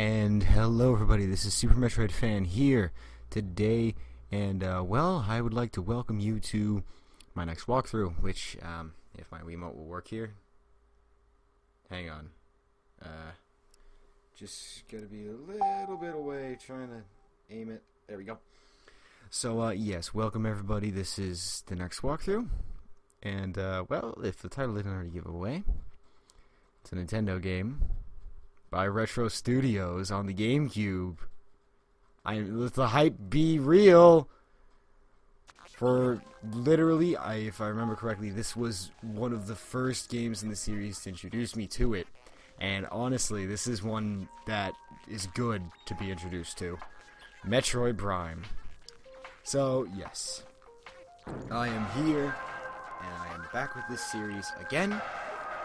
And hello, everybody. This is Super Metroid Fan here today, and uh, well, I would like to welcome you to my next walkthrough. Which, um, if my remote will work here, hang on. Uh, just gotta be a little bit away, trying to aim it. There we go. So, uh, yes, welcome everybody. This is the next walkthrough, and uh, well, if the title didn't already give away, it's a Nintendo game by Retro Studios on the GameCube. I let the hype be real. For literally, I, if I remember correctly, this was one of the first games in the series to introduce me to it. And honestly, this is one that is good to be introduced to. Metroid Prime. So, yes. I am here, and I am back with this series again.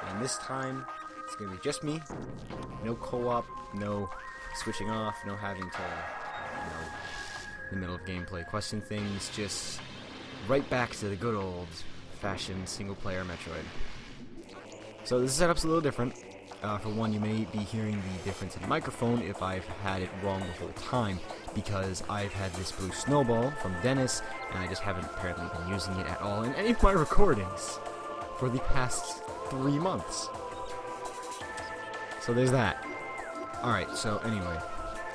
And this time, it's gonna be just me. No co-op, no switching off, no having to, you know, in the middle of gameplay question things. Just right back to the good old fashioned single-player Metroid. So this setup's a little different. Uh, for one, you may be hearing the difference in the microphone if I've had it wrong the whole time, because I've had this blue snowball from Dennis, and I just haven't apparently been using it at all in any of my recordings for the past three months. So there's that. Alright, so anyway,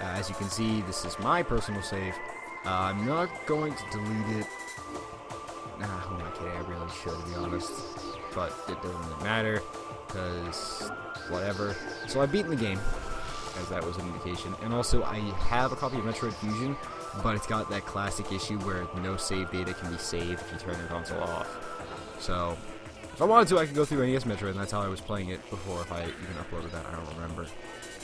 uh, as you can see, this is my personal save. Uh, I'm not going to delete it. Nah, who am I kidding? I really should, to be honest. But it doesn't really matter, because whatever. So I've beaten the game, as that was an indication. And also, I have a copy of Metroid Fusion, but it's got that classic issue where no save data can be saved if you turn the console off. So, if I wanted to, I could go through NES Metroid, and that's how I was playing it before. If I even uploaded that, I don't remember.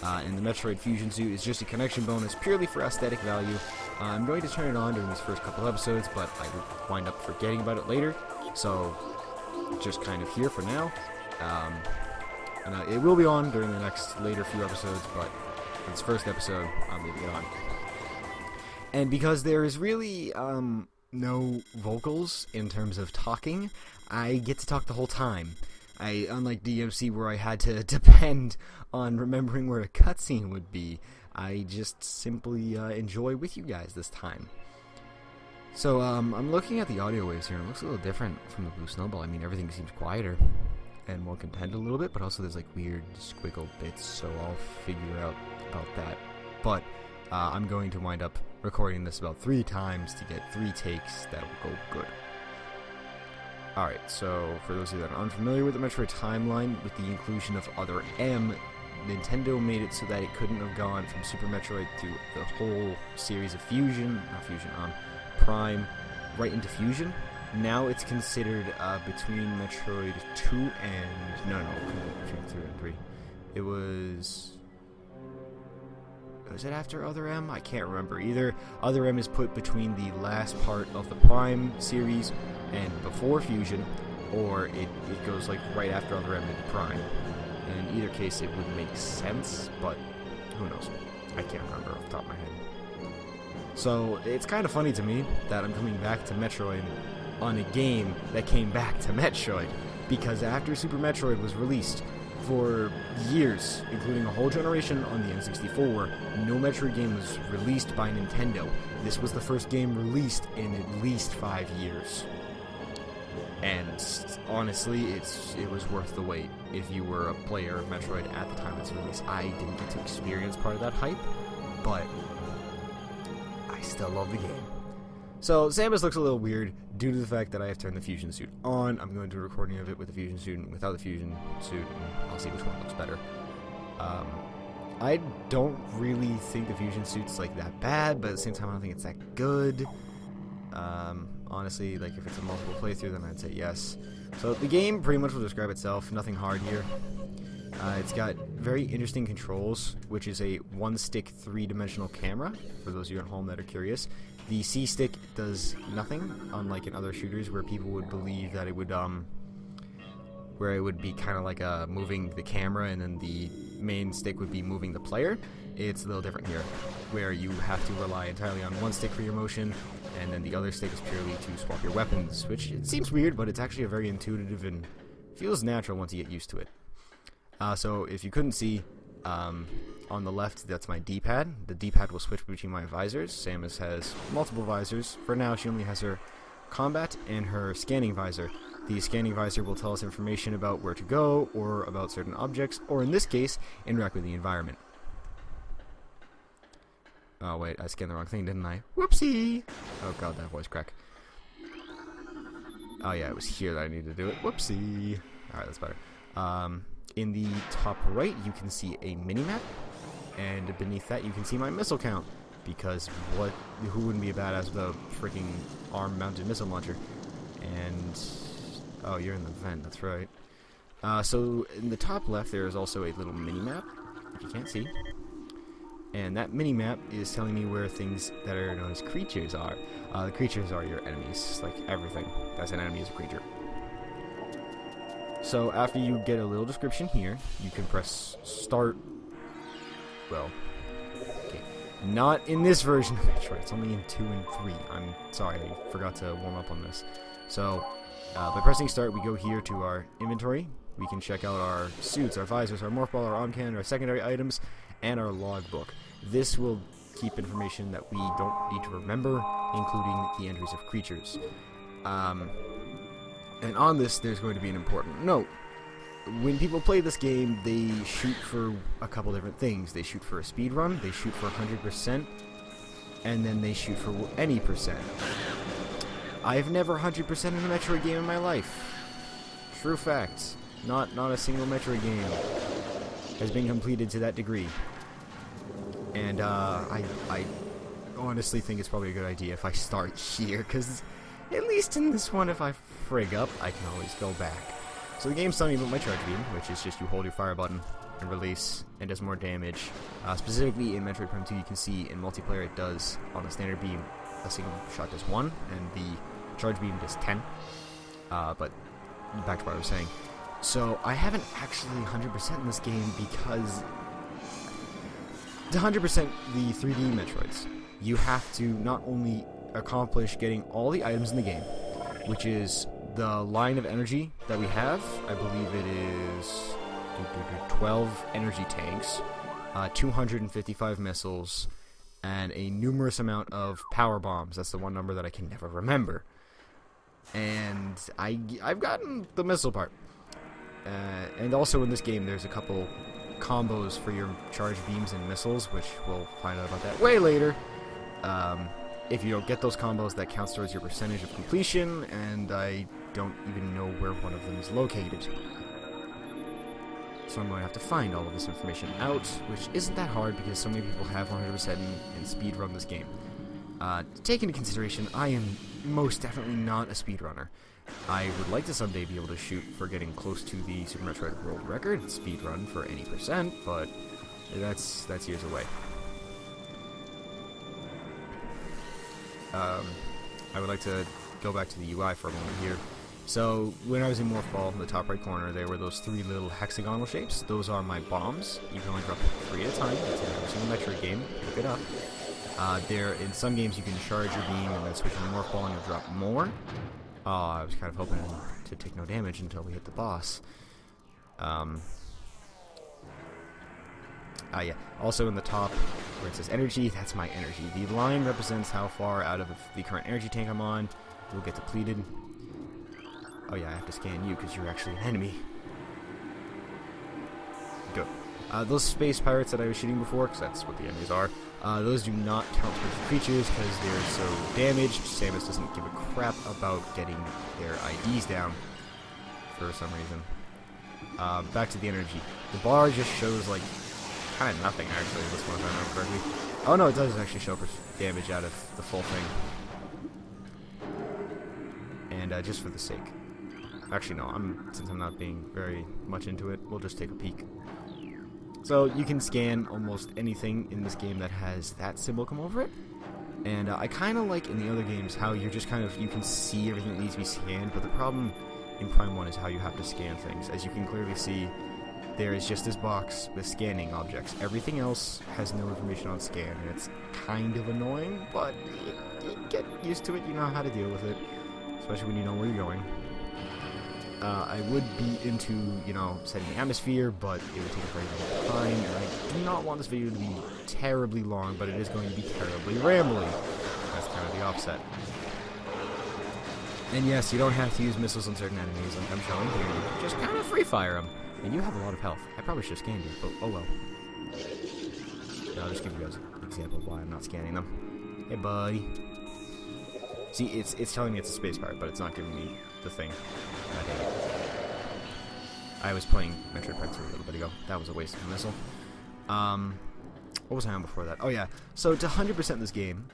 Uh, and the Metroid Fusion Suit is just a connection bonus purely for aesthetic value. Uh, I'm going to turn it on during these first couple episodes, but I would wind up forgetting about it later. So, just kind of here for now. Um, and uh, it will be on during the next later few episodes, but this first episode, I'm leaving it on. And because there is really um, no vocals in terms of talking, I get to talk the whole time. I unlike DMC where I had to depend on remembering where a cutscene would be. I just simply uh, enjoy with you guys this time. So um, I'm looking at the audio waves here, and it looks a little different from the Blue Snowball. I mean, everything seems quieter and more content a little bit, but also there's like weird squiggle bits, so I'll figure out about that. But uh, I'm going to wind up recording this about three times to get three takes that'll go good. Alright, so for those of you that are unfamiliar with the Metroid timeline, with the inclusion of Other M, Nintendo made it so that it couldn't have gone from Super Metroid through the whole series of Fusion, not Fusion, um, Prime, right into Fusion. Now it's considered uh, between Metroid 2 and... No, no, between 3 and 3. It was... Was it after Other M? I can't remember. Either Other M is put between the last part of the Prime series and before Fusion, or it, it goes like right after Other M into Prime. In either case, it would make sense, but who knows? I can't remember off the top of my head. So it's kind of funny to me that I'm coming back to Metroid on a game that came back to Metroid, because after Super Metroid was released for years, including a whole generation on the N64, no Metroid game was released by Nintendo. This was the first game released in at least five years and honestly, it's it was worth the wait if you were a player of Metroid at the time of its release. I didn't get to experience part of that hype, but I still love the game. So Samus looks a little weird due to the fact that I have turned the fusion suit on. I'm going to do a recording of it with the fusion suit and without the fusion suit, and I'll see which one looks better. Um, I don't really think the fusion suit's like that bad, but at the same time, I don't think it's that good. Um, honestly, like if it's a multiple playthrough, then I'd say yes. So the game pretty much will describe itself. Nothing hard here. Uh, it's got very interesting controls, which is a one-stick three-dimensional camera. For those of you at home that are curious, the C stick does nothing, unlike in other shooters where people would believe that it would um, where it would be kind of like uh, moving the camera and then the main stick would be moving the player. It's a little different here, where you have to rely entirely on one stick for your motion, and then the other stick is purely to swap your weapons, which it seems weird, but it's actually a very intuitive and feels natural once you get used to it. Uh, so if you couldn't see, Um, on the left, that's my D-pad. The D-pad will switch between my visors. Samus has multiple visors. For now, she only has her combat and her scanning visor. The scanning visor will tell us information about where to go, or about certain objects, or in this case, interact with the environment. Oh wait, I scanned the wrong thing, didn't I? Whoopsie! Oh god, that voice crack. Oh yeah, it was here that I needed to do it. Whoopsie! Alright, that's better. Um, in the top right, you can see a mini-map, and beneath that you can see my missile count. Because what? Who wouldn't be a badass with a freaking arm-mounted missile launcher? And oh, you're in the vent. That's right. Uh, so in the top left, there is also a little mini-map. If you can't see, and that mini-map is telling me where things that are known as creatures are. Uh, the creatures are your enemies, like everything. That's an enemy is a creature. So after you get a little description here, you can press start. Well, okay, not in this version of Metroid. It's only in two and three. I'm sorry, I forgot to warm up on this. So uh, by pressing start, we go here to our inventory. We can check out our suits, our visors, our morph ball, our arm cannon, our secondary items, and our logbook. This will keep information that we don't need to remember, including the entries of creatures. Um, and on this, there's going to be an important note. When people play this game, they shoot for a couple different things. They shoot for a speed run, they shoot for 100%, and then they shoot for any percent. I've never 100% in a Metroid game in my life. True facts. Not not a single Metroid game has been completed to that degree. And uh, I, I honestly think it's probably a good idea if I start here, because at least in this one, if I frig up, I can always go back. So the game's telling me about my charge beam, which is just you hold your fire button and release, and does more damage. Uh, specifically in Metroid Prime 2, you can see in multiplayer it does, on the standard beam, a single shot does 1, and the charge beam does 10. Uh, but back to what I was saying. So I haven't actually 100% in this game because to 100% the 3D Metroids, you have to not only accomplish getting all the items in the game, which is the line of energy that we have. I believe it is 12 energy tanks, uh, 255 missiles, and a numerous amount of power bombs. That's the one number that I can never remember. And I, I've gotten the missile part. Uh, and also in this game, there's a couple combos for your charge beams and missiles, which we'll find out about that way later. Um, if you don't get those combos, that counts towards your percentage of completion, and I don't even know where one of them is located. So I'm going to have to find all of this information out, which isn't that hard because so many people have 100% and, speedrun this game. Uh, take into consideration, I am most definitely not a speedrunner. I would like to someday be able to shoot for getting close to the Super Metroid World Record speedrun for any percent, but that's that's years away. Um, I would like to go back to the UI for a moment here. So when I was in Morph Ball, in the top right corner, there were those three little hexagonal shapes. Those are my bombs. You can only drop three at a time. It's in every single Metroid game. Look it up. Uh, there, in some games, you can charge your beam and then switch to Morph Ball and you'll drop more. Oh, I was kind of hoping to take no damage until we hit the boss. Um, Ah, yeah. Also in the top, where it says energy, that's my energy. The line represents how far out of the current energy tank I'm on. Will get depleted. Oh yeah, I have to scan you because you're actually an enemy. Go. Uh, those space pirates that I was shooting before, because that's what the enemies are, uh, those do not count towards creatures because they're so damaged. Samus doesn't give a crap about getting their IDs down for some reason. Uh, back to the energy. The bar just shows like kind of nothing actually. This one, if I remember correctly. Oh no, it does actually show for damage out of the full thing. And uh, just for the sake. Actually, no. I'm since I'm not being very much into it, we'll just take a peek. So you can scan almost anything in this game that has that symbol come over it. And uh, I kind of like in the other games how you're just kind of, you can see everything that needs to be scanned, but the problem in Prime 1 is how you have to scan things. As you can clearly see, there is just this box with scanning objects. Everything else has no information on scan, and it's kind of annoying, but you, you get used to it, you know how to deal with it, especially when you know where you're going. Uh, I would be into, you know, setting the atmosphere, but it would take a very long time, and I do not want this video to be terribly long, but it is going to be terribly rambly. That's kind of the offset. And yes, you don't have to use missiles on certain enemies, like I'm showing here. Just kind of free fire them. And you have a lot of health. I probably should have scanned you, but oh well. I'll just give you guys an example of why I'm not scanning them. Hey, buddy. See, it's it's telling me it's a space part, but it's not giving me the thing. I, I was playing Metroid Prime 3 a little bit ago. That was a waste of a missile. Um, what was I on before that? Oh yeah. So to 100% this game,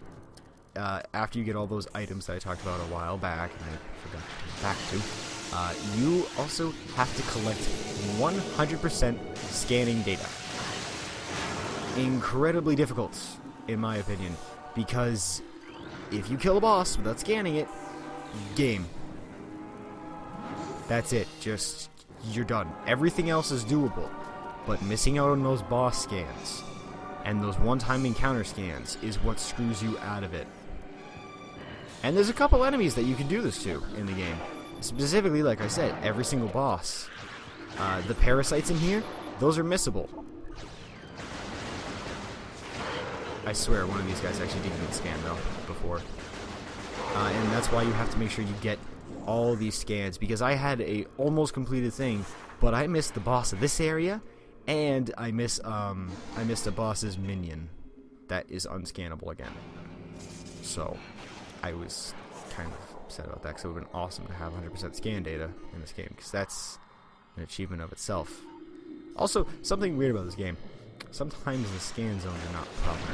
uh, after you get all those items that I talked about a while back, and I forgot to back to, uh, you also have to collect 100% scanning data. Incredibly difficult, in my opinion, because if you kill a boss without scanning it, game. That's it. Just, you're done. Everything else is doable, but missing out on those boss scans and those one-time encounter scans is what screws you out of it. And there's a couple enemies that you can do this to in the game. Specifically, like I said, every single boss. Uh, the parasites in here, those are missable. I swear one of these guys actually didn't get scanned though, before. Uh, and that's why you have to make sure you get all these scans, because I had a almost completed thing, but I missed the boss of this area, and I miss um I missed a boss's minion that is unscannable again. So I was kind of upset about that because it would have been awesome to have 100% scan data in this game because that's an achievement of itself. Also, something weird about this game. Sometimes the scan zones are not proper.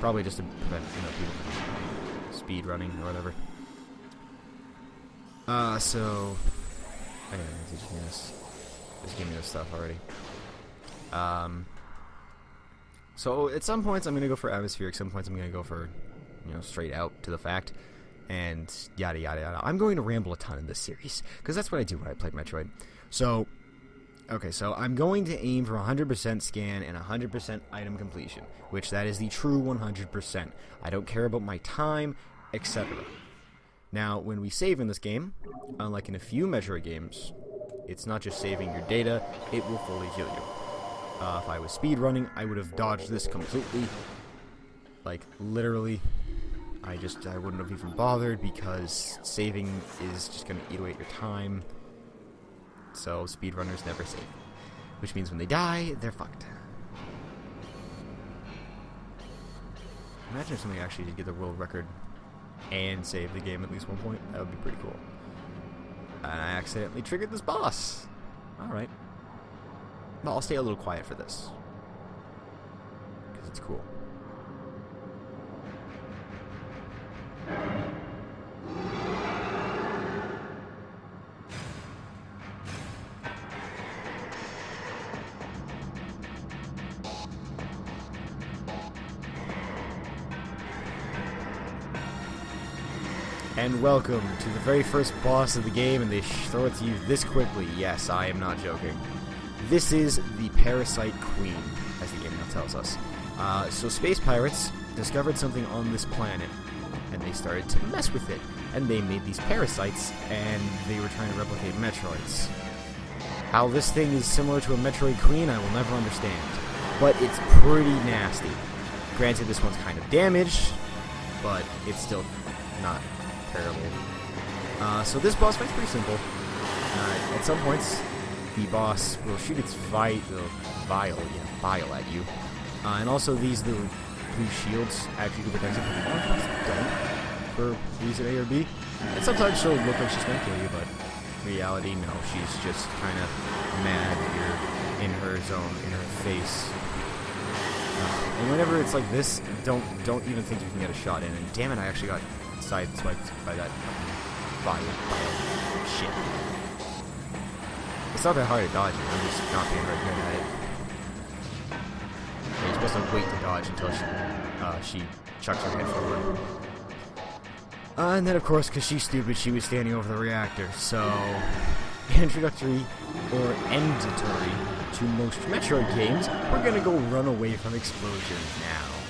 Probably just to prevent you know people from speed running or whatever. Uh, so I gotta this. Just give me this stuff already. Um. So at some points I'm gonna go for atmospheric. Some points I'm gonna go for you know, straight out to the fact, and yada yada yada. I'm going to ramble a ton in this series because that's what I do when I play Metroid. So, okay, so I'm going to aim for 100% scan and 100% item completion, which that is the true 100%. I don't care about my time, etc. Now, when we save in this game, unlike in a few Metroid games, it's not just saving your data, it will fully heal you. Uh, if I was speedrunning, I would have dodged this completely. Like, literally, I just I wouldn't have even bothered because saving is just going to eat away at your time. So speedrunners never save. Which means when they die, they're fucked. Imagine if somebody actually did get the world record and save the game at least one point. That would be pretty cool. And I accidentally triggered this boss. Alright. I'll stay a little quiet for this. Because it's cool. And welcome to the very first boss of the game, and they throw it to you this quickly. Yes, I am not joking. This is the Parasite Queen, as the game now tells us. Uh, so space pirates discovered something on this planet, and they started to mess with it. And they made these parasites, and they were trying to replicate Metroids. How this thing is similar to a Metroid Queen, I will never understand. But it's pretty nasty. Granted, this one's kind of damaged, but it's still not terrible. Uh, so this boss fight's pretty simple. Uh, at some points, the boss will shoot its vi vial, yeah, vial at you. Uh, and also these little blue shields actually protect you from ones don't for reason A or B. And sometimes she'll look like she's gonna kill you, but reality, no. She's just kind of mad that you're in her zone, in her face. Uh, and whenever it's like this, don't don't even think you can get a shot in. And damn it, I actually got sideswiped by that fire shit. It's not that hard to dodge it, I'm just not being very good at it. You're supposed to wait to dodge until she, uh, she chucks her head forward. Uh, and then, of course, because she's stupid, she was standing over the reactor. So, introductory or endatory to most Metroid games, we're gonna go run away from explosions now.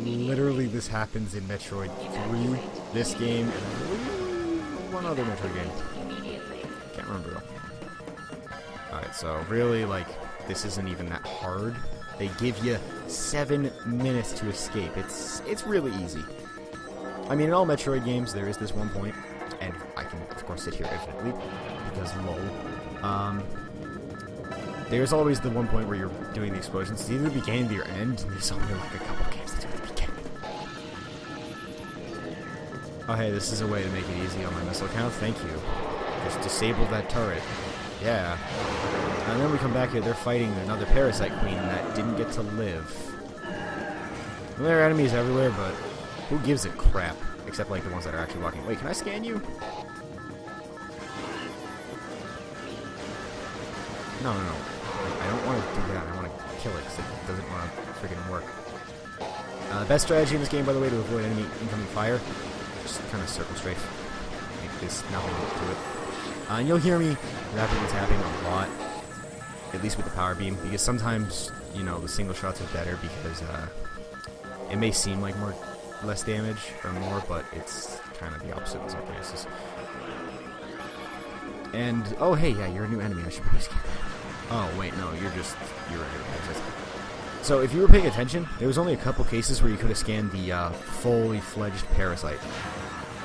Literally, this happens in Metroid 3. This game and one other Metroid game. Can't remember though. Alright, so really, like, this isn't even that hard. They give you seven minutes to escape. It's it's really easy. I mean, in all Metroid games, there is this one point, and I can, of course, sit here infinitely, because lol. Um, there's always the one point where you're doing the explosions. It's either the beginning or your end, and there's only like a couple games that do the beginning. Oh hey, this is a way to make it easy on my missile count. Thank you. Just disable that turret. Yeah. And then we come back here, they're fighting another Parasite Queen that didn't get to live. There are enemies everywhere, but who gives a crap? Except like the ones that are actually walking. Wait, can I scan you? No, no, no. Kill it because it doesn't want to freaking work. Uh, the best strategy in this game, by the way, to avoid enemy incoming fire, just kind of circle strafe. Make this nothing to it. Uh, and you'll hear me rapidly tapping a lot, at least with the power beam, because sometimes, you know, the single shots are better because uh, it may seem like more less damage or more, but it's kind of the opposite in some cases. And, oh hey, yeah, you're a new enemy, I should probably scan that. Oh, wait, no, you're just, you're enemy. So if you were paying attention, there was only a couple cases where you could have scanned the uh, fully fledged parasite.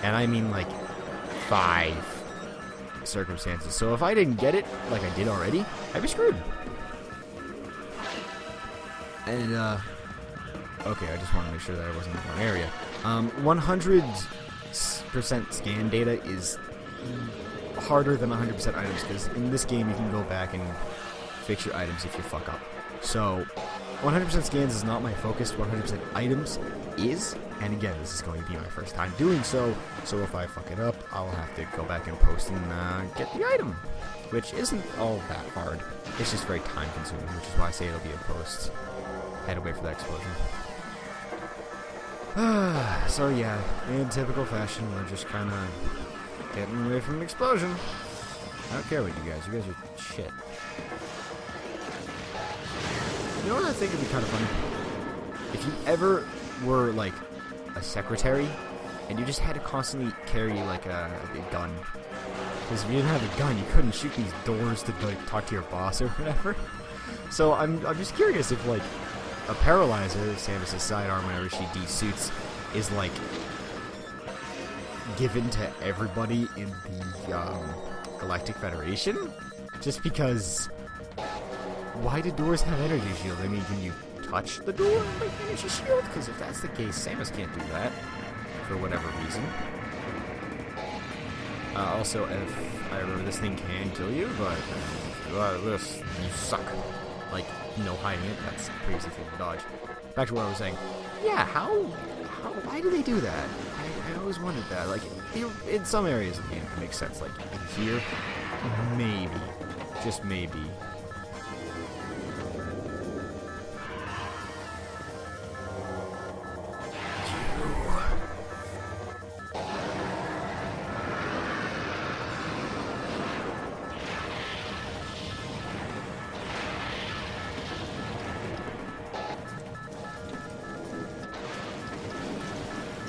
And I mean like five circumstances. So if I didn't get it, like I did already, I'd be screwed. And, uh, okay, I just want to make sure that I wasn't in the wrong area. Um, 100% scan data is harder than 100% items, because in this game you can go back and fix your items if you fuck up. So, 100% scans is not my focus, 100% items is, and again, this is going to be my first time doing so, so if I fuck it up, I'll have to go back and post and uh, get the item, which isn't all that hard. It's just very time consuming, which is why I say it'll be a post. To wait for that explosion. so yeah, in typical fashion, we're just kind of getting away from an explosion. I don't care what you guys, you guys are shit. Know what I think would be kind of funny? If you ever were like a secretary and you just had to constantly carry like a, a gun. Because if you didn't have a gun, you couldn't shoot these doors to like talk to your boss or whatever. So I'm, I'm just curious if like a paralyzer, Samus's sidearm whenever she desuits, is like given to everybody in the um, Galactic Federation. Just because why do doors have energy shield? I mean, can you touch the door with energy shield? Because if that's the case, Samus can't do that for whatever reason. Uh, also, if I remember, this thing can kill you, but uh, this you suck. Like, no hiding it. That's crazy thing to dodge. Back to what I was saying. Yeah, how? how why do they do that? I, I always wondered that. Like, in some areas of the game, it makes sense. Like in here, maybe, just maybe,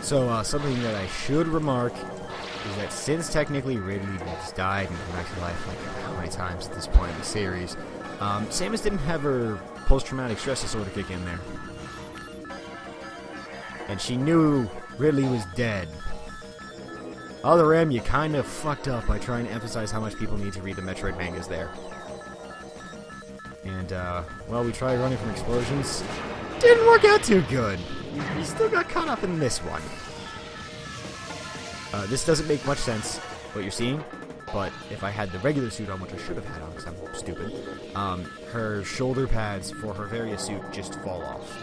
So, uh, something that I should remark is that since technically Ridley has died and come back to life like how many times at this point in the series, um, Samus didn't have her post-traumatic stress disorder kick in there. And she knew Ridley was dead. Other M, you kind of fucked up by trying to emphasize how much people need to read the Metroid mangas there. And, uh, well, we tried running from explosions. Didn't work out too good. We still got up in this one. Uh, this doesn't make much sense, what you're seeing, but if I had the regular suit on, which I should have had on because I'm stupid, um, her shoulder pads for her Varia suit just fall off.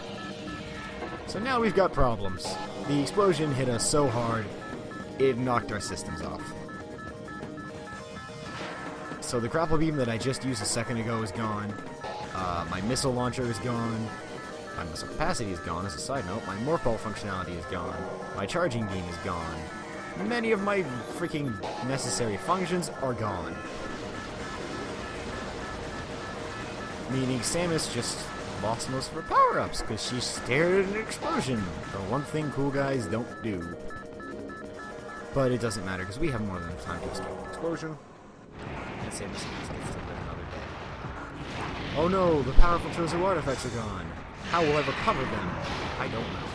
So now we've got problems. The explosion hit us so hard, it knocked our systems off. So the grapple beam that I just used a second ago is gone. Uh, my missile launcher is gone. My missile capacity is gone. As a side note, my morph ball functionality is gone. My charging beam is gone. Many of my freaking necessary functions are gone. Meaning Samus just lost most of her power-ups because she stared at an explosion. The one thing cool guys don't do. But it doesn't matter because we have more than enough time to escape the explosion. And Samus gets to live another day. Oh no, the powerful chosen artifacts are gone. How will I recover them? I don't know.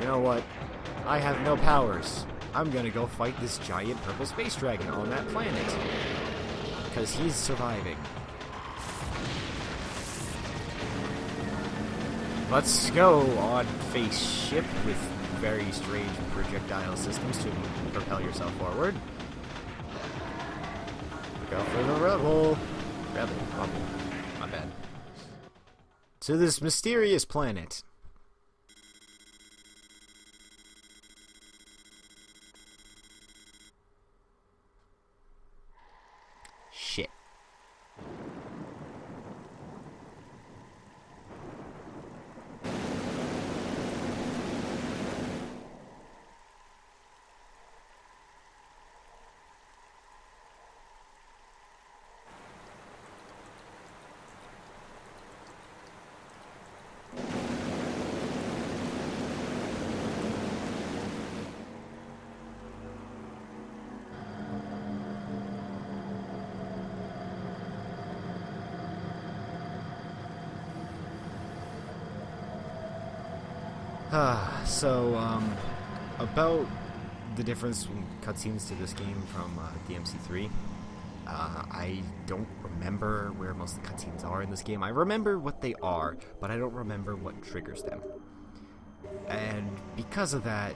You know what? I have no powers. I'm gonna go fight this giant purple space dragon on that planet. Because he's surviving. Let's go on face ship with very strange projectile systems to propel yourself forward. Look out for the rebel. Rebel, rebel. To this mysterious planet. Shit. Ah, so, um, about the difference in cutscenes to this game from uh, DMC3. Uh, I don't remember where most of the cutscenes are in this game. I remember what they are, but I don't remember what triggers them. And because of that,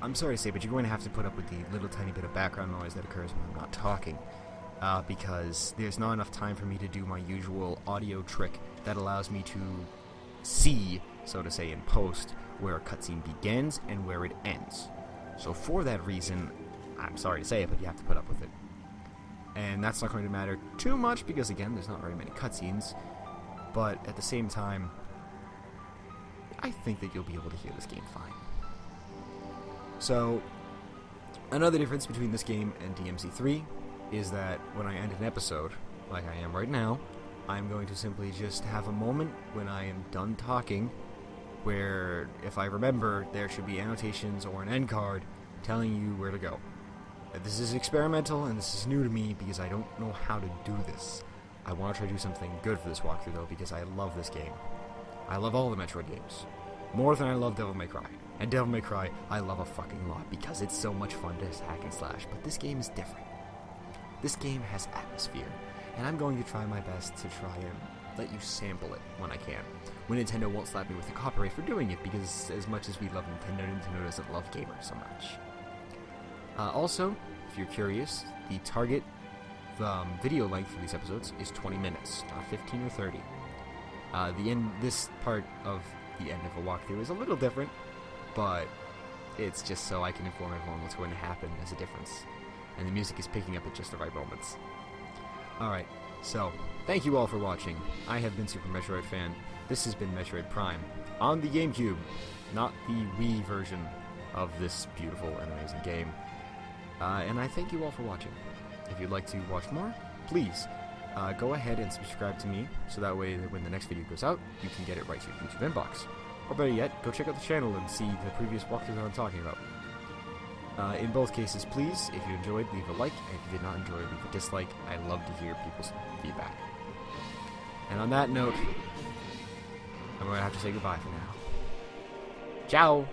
I'm sorry to say, but you're going to have to put up with the little tiny bit of background noise that occurs when I'm not talking. Uh, because there's not enough time for me to do my usual audio trick that allows me to see, so to say, in post, where a cutscene begins and where it ends. So for that reason, I'm sorry to say it, but you have to put up with it. And that's not going to matter too much because, again, there's not very many cutscenes. But at the same time, I think that you'll be able to hear this game fine. So, another difference between this game and DMC3 is that when I end an episode, like I am right now, I'm going to simply just have a moment when I am done talking where, if I remember, there should be annotations or an end card telling you where to go. Uh, This is experimental and this is new to me because I don't know how to do this. I want to try to do something good for this walkthrough though because I love this game. I love all the Metroid games. More than I love Devil May Cry. And Devil May Cry, I love a fucking lot because it's so much fun to hack and slash, but this game is different. This game has atmosphere, and I'm going to try my best to try and let you sample it when I can. When Nintendo won't slap me with a copyright for doing it, because as much as we love Nintendo, Nintendo doesn't love gamers so much. Uh, also, if you're curious, the target um, video length for these episodes is 20 minutes, not 15 or 30. Uh, the end, this part of the end of a walkthrough is a little different, but it's just so I can inform everyone what's going to happen as a difference. And the music is picking up at just the right moments. Alright, so, thank you all for watching. I have been Super Metroid Fan. This has been Metroid Prime on the GameCube, not the Wii version of this beautiful and amazing game. Uh, and I thank you all for watching. If you'd like to watch more, please uh, go ahead and subscribe to me so that way that when the next video goes out, you can get it right to your YouTube inbox. Or better yet, go check out the channel and see the previous walkthrough that I'm talking about. Uh, in both cases, please, if you enjoyed, leave a like, and if you did not enjoy, leave a dislike. I love to hear people's feedback. And on that note, I'm going to have to say goodbye for now. Ciao!